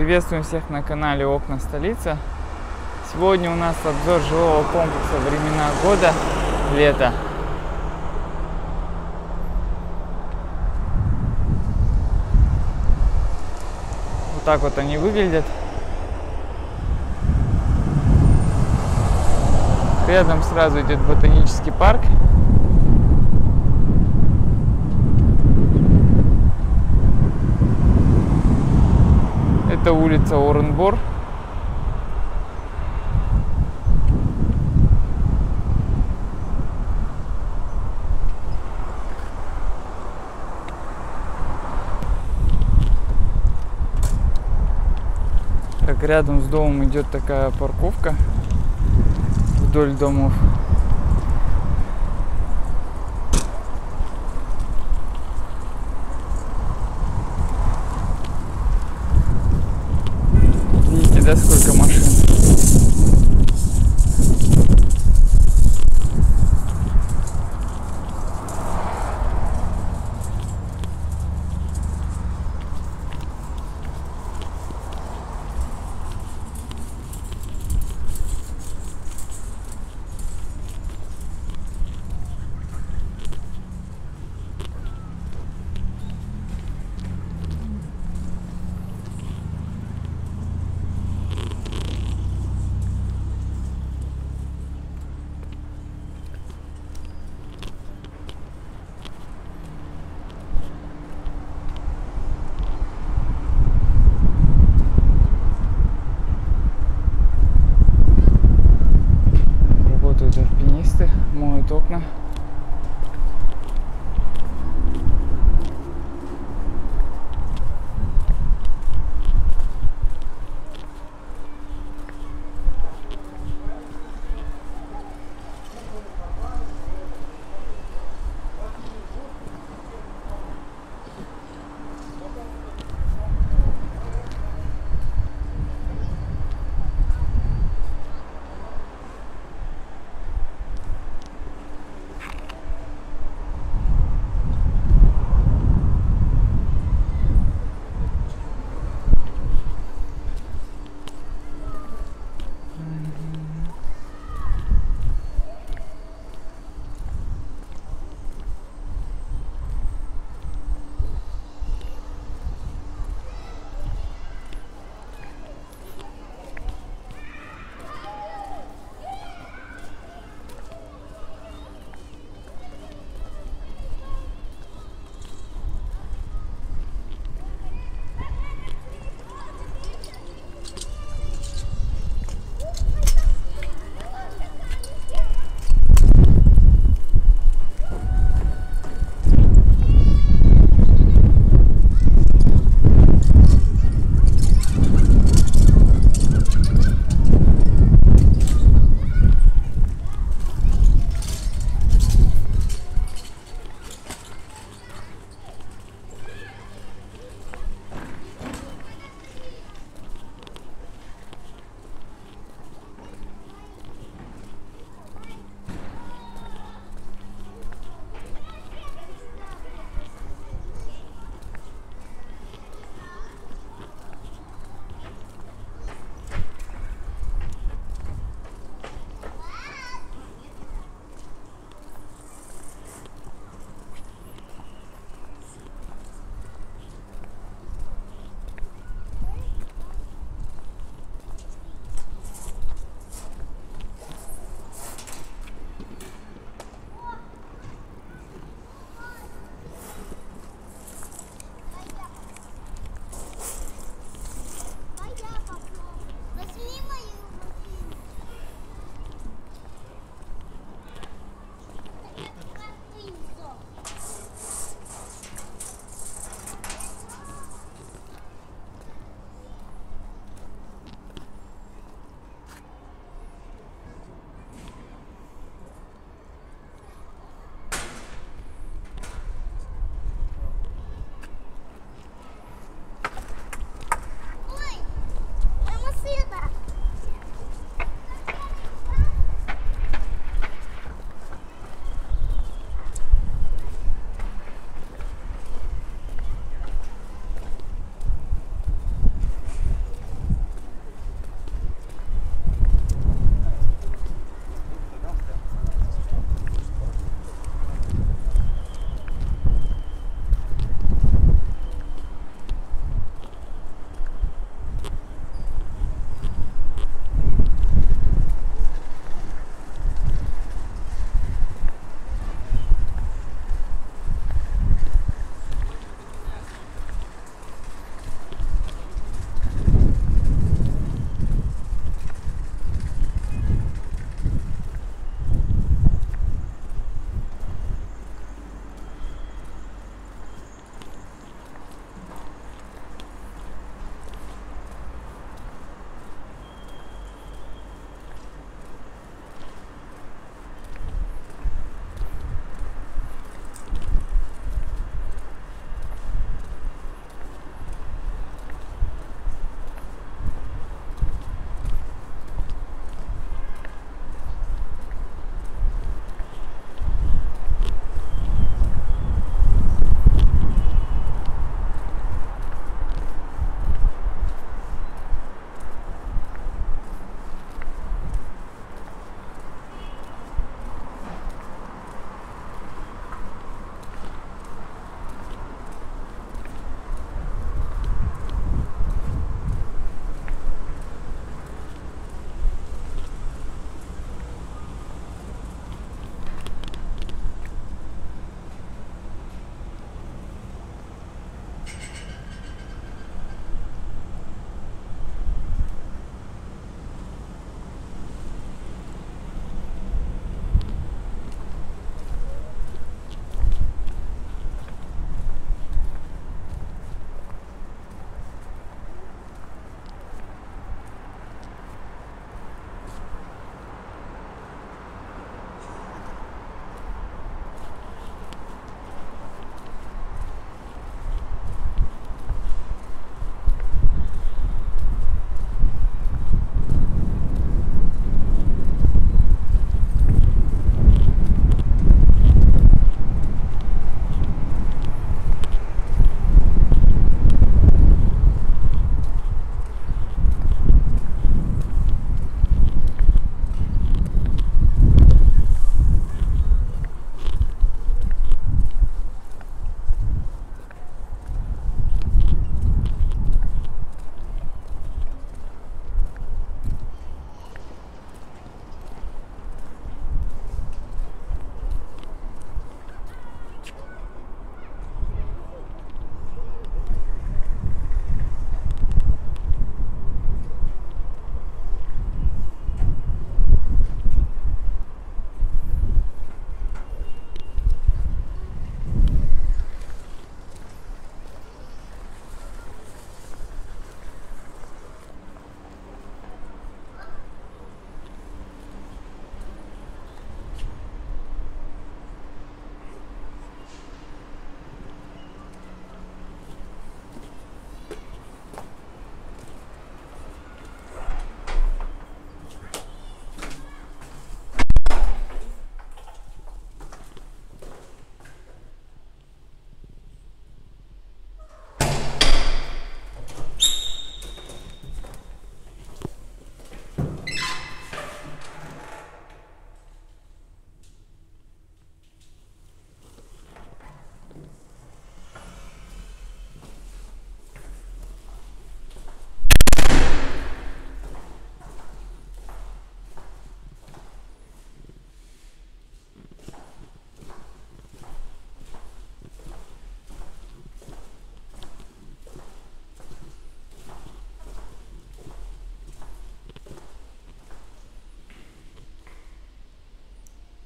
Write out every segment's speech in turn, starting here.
Приветствуем всех на канале Окна Столица. Сегодня у нас обзор жилого комплекса Времена года, лето. Вот так вот они выглядят. Рядом сразу идет ботанический парк. Это улица Оренбор. Так, рядом с домом идет такая парковка вдоль домов.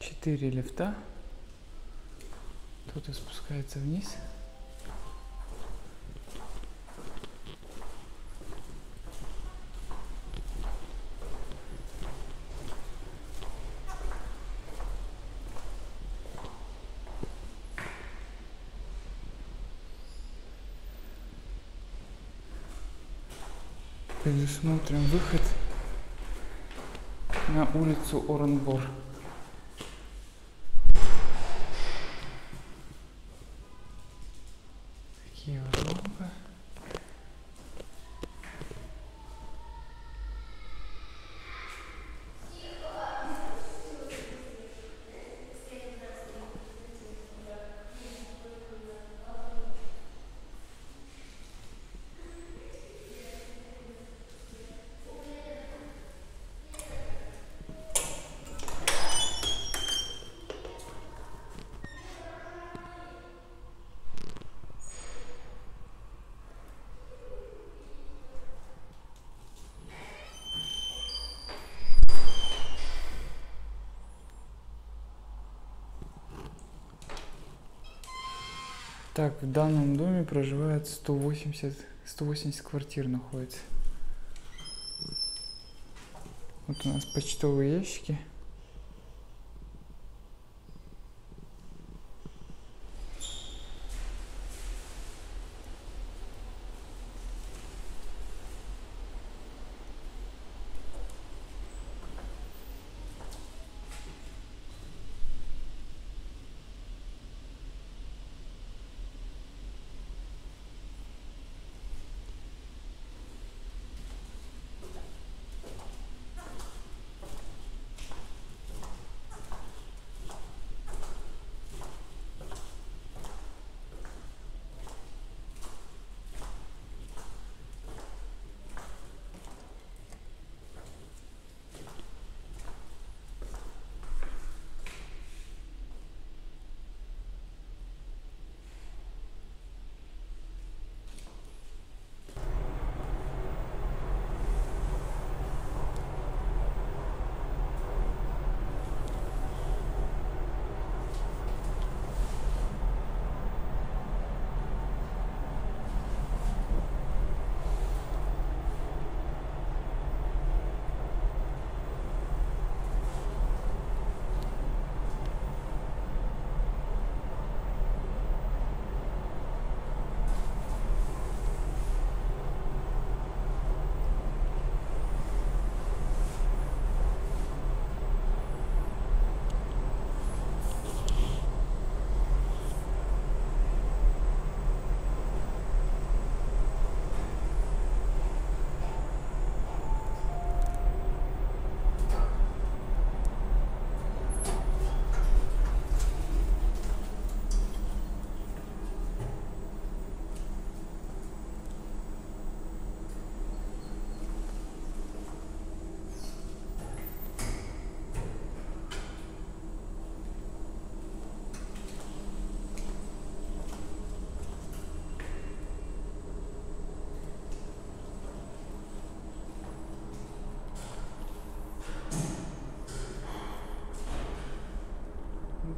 4 лифта. Тут и спускается вниз. Предусмотрим выход на улицу Оренбург. Так, в данном доме проживает 180, 180 квартир находится. Вот у нас почтовые ящики.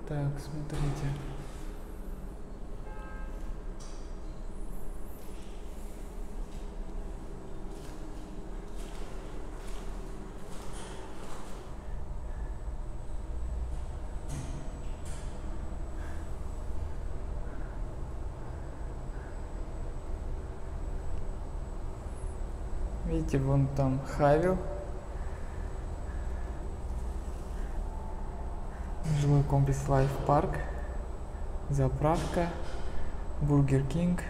Так, смотрите. Видите, вон там Хавил. Комплекс Life Park, заправка, Burger King.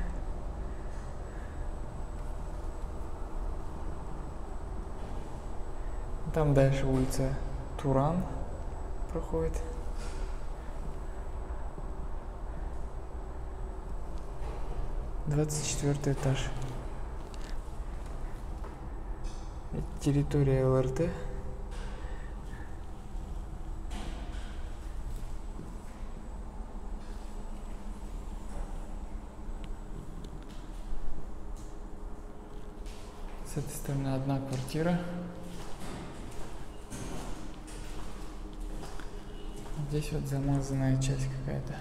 Там дальше улица Туран проходит. Двадцать четвертый этаж. Территория ЛРТ. С этой стороны одна квартира. Здесь вот замазанная часть какая-то.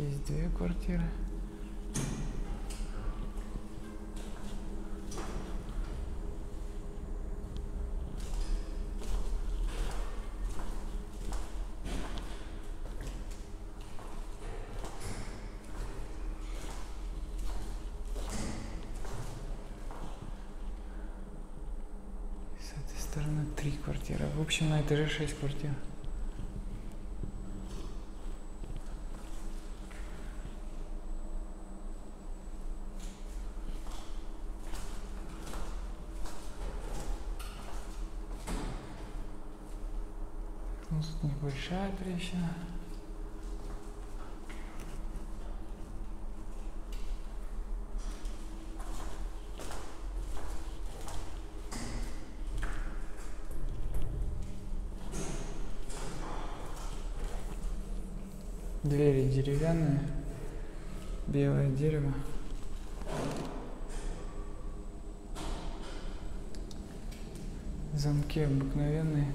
Здесь две квартиры. С этой стороны три квартиры. В общем, на этаже шесть квартир. Ну, тут трещина. Двери деревянные, белое дерево. Замки обыкновенные.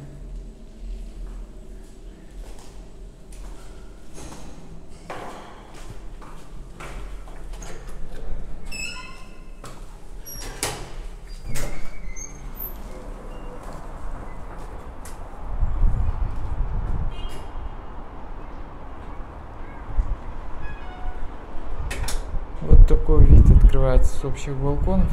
Открывается с общих балконов.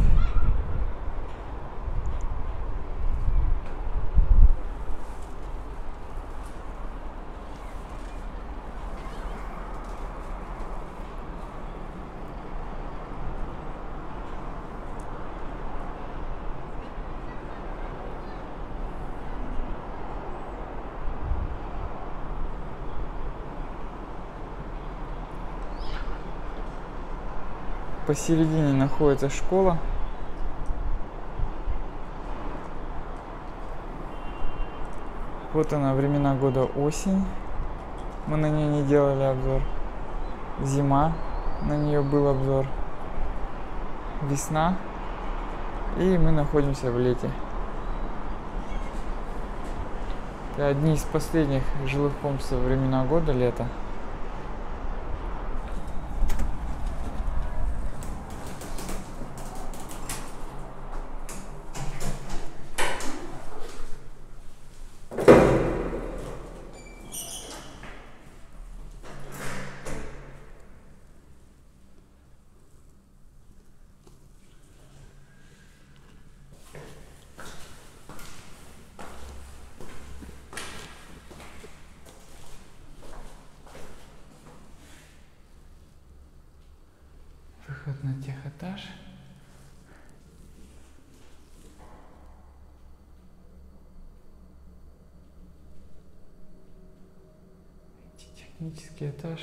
Посередине находится школа. Вот она, времена года осень. Мы на нее не делали обзор. Зима, на нее был обзор. Весна. И мы находимся в лете. Это одни из последних жилых комплексов времена года лета. Выход на техэтаж. Технический этаж.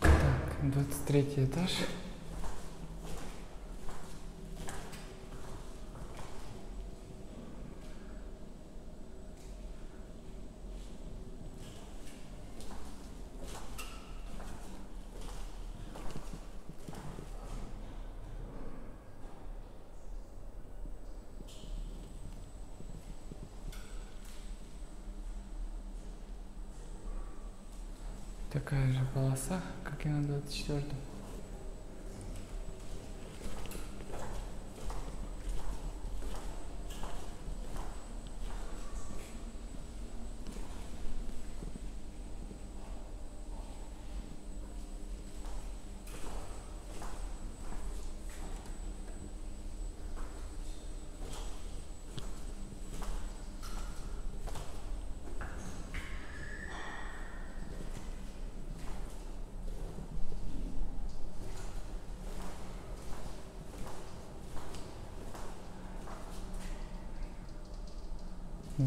Так, 23 этаж. Такая же полоса, как и на 24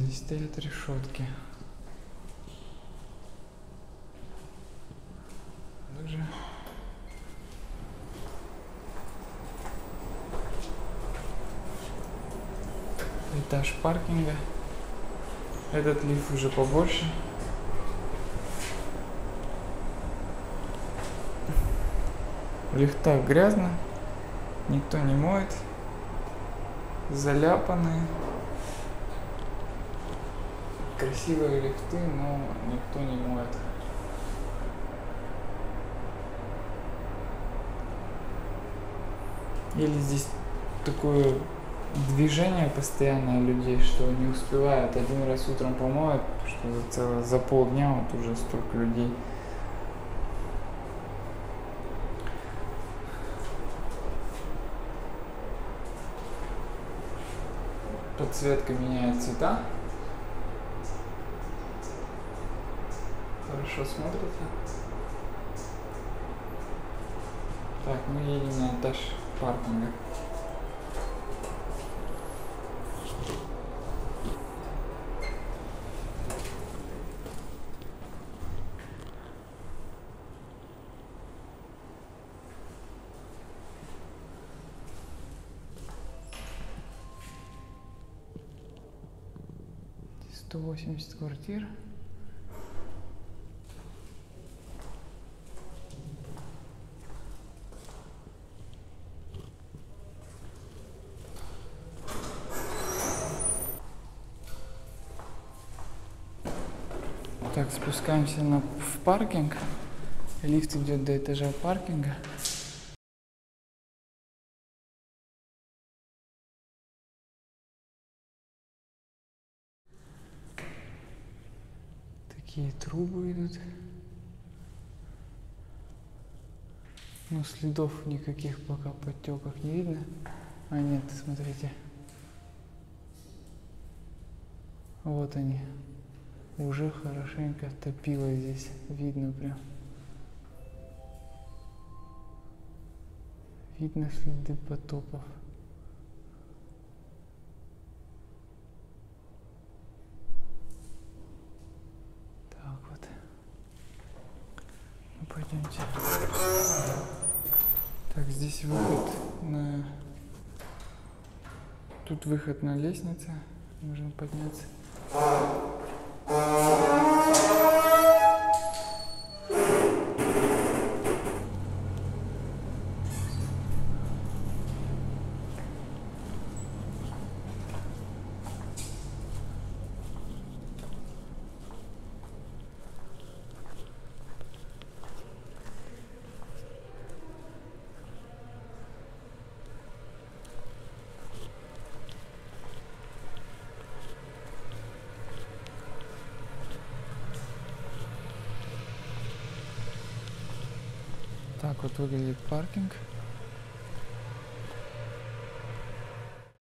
Здесь стоят решетки. Также этаж паркинга. Этот лифт уже побольше. В лифтах грязно, никто не моет, заляпанные. Красивые лифты, но никто не моет. Или здесь такое движение постоянное людей, что не успевают. Один раз утром помоют, что за, целое, за полдня вот уже столько людей. Подсветка меняет цвета. Хорошо смотрится. Так, мы едем на этаж паркинга. Сто восемьдесят квартир. Так, спускаемся на, в паркинг. Лифт идет до этажа паркинга. Такие трубы идут. Но следов никаких пока подтеков не видно. А нет, смотрите. Вот они. Уже хорошенько топило здесь. Видно прям. Видно следы потопов. Так вот. Ну, пойдемте. Так, здесь выход на... Тут выход на лестнице. Можем подняться. Так вот выглядит паркинг.